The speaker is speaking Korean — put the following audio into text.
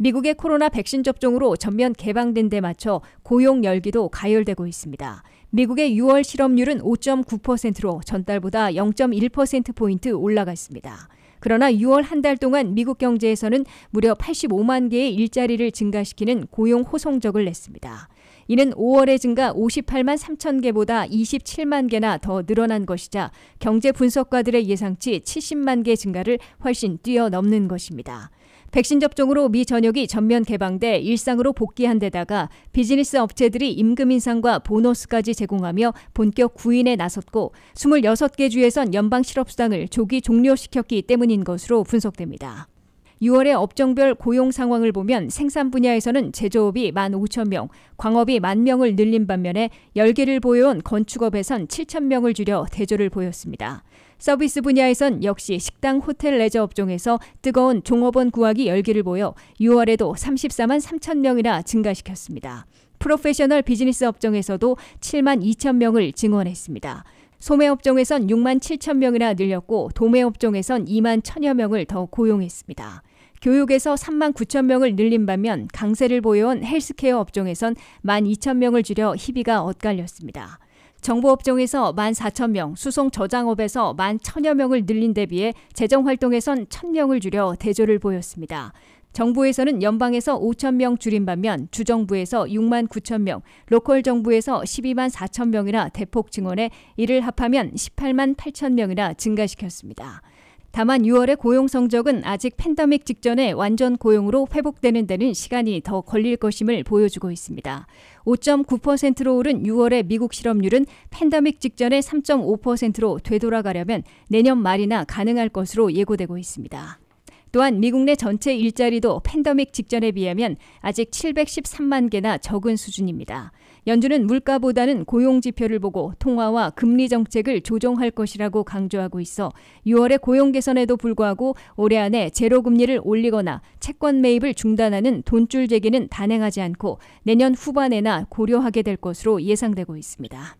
미국의 코로나 백신 접종으로 전면 개방된 데 맞춰 고용 열기도 가열되고 있습니다. 미국의 6월 실업률은 5.9%로 전달보다 0.1%포인트 올라갔습니다. 그러나 6월 한 달 동안 미국 경제에서는 무려 85만 개의 일자리를 증가시키는 고용 호송적을 냈습니다. 이는 5월의 증가 58만 3천 개보다 27만 개나 더 늘어난 것이자 경제 분석가들의 예상치 70만 개 증가를 훨씬 뛰어넘는 것입니다. 백신 접종으로 미 전역이 전면 개방돼 일상으로 복귀한 데다가 비즈니스 업체들이 임금 인상과 보너스까지 제공하며 본격 구인에 나섰고 26개 주에선 연방 실업수당을 조기 종료시켰기 때문인 것으로 분석됩니다. 6월의 업종별 고용 상황을 보면 생산 분야에서는 제조업이 1만 5천 명, 광업이 만 명을 늘린 반면에 열기를 보여온 건축업에선 7천 명을 줄여 대조를 보였습니다. 서비스 분야에선 역시 식당, 호텔, 레저 업종에서 뜨거운 종업원 구하기 열기를 보여 6월에도 34만 3천 명이나 증가시켰습니다. 프로페셔널 비즈니스 업종에서도 7만 2천 명을 증원했습니다. 소매업종에선 6만 7천 명이나 늘렸고 도매업종에선 2만 천여 명을 더 고용했습니다. 교육에서 3만 9천 명을 늘린 반면 강세를 보여온 헬스케어 업종에선 1만 2천 명을 줄여 희비가 엇갈렸습니다. 정보 업종에서 1만 4천 명, 수송 저장업에서 1만 천여 명을 늘린 데 비해 재정 활동에선 1,000명을 줄여 대조를 보였습니다. 정부에서는 연방에서 5천 명 줄인 반면 주정부에서 6만 9천 명, 로컬 정부에서 12만 4천 명이나 대폭 증원해 이를 합하면 18만 8천 명이나 증가시켰습니다. 다만 6월의 고용 성적은 아직 팬데믹 직전에 완전 고용으로 회복되는 데는 시간이 더 걸릴 것임을 보여주고 있습니다. 5.9%로 오른 6월의 미국 실업률은 팬데믹 직전의 3.5%로 되돌아가려면 내년 말이나 가능할 것으로 예고되고 있습니다. 또한 미국 내 전체 일자리도 팬데믹 직전에 비하면 아직 713만 개나 적은 수준입니다. 연준은 물가보다는 고용 지표를 보고 통화와 금리 정책을 조정할 것이라고 강조하고 있어 6월의 고용 개선에도 불구하고 올해 안에 제로 금리를 올리거나 채권 매입을 중단하는 돈줄 재기는 단행하지 않고 내년 후반에나 고려하게 될 것으로 예상되고 있습니다.